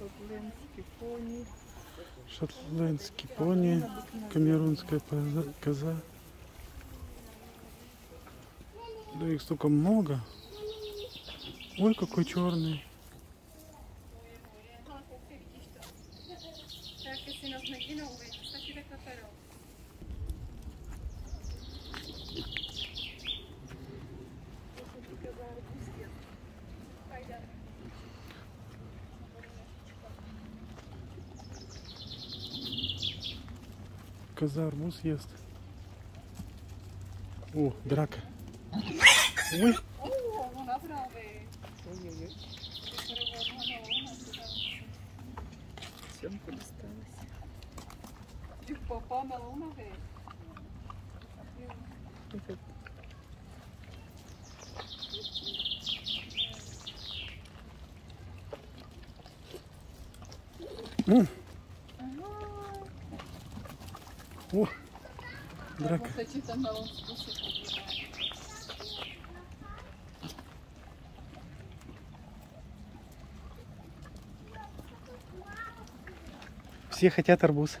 Шотландский пони. Шотландский пони, камерунская коза. Да их столько много. Ой, какой черный. Коза арбуз ест. О, драка. Ой, Ой-ой-ой. Съемка досталась. О, драка. Все хотят арбуз.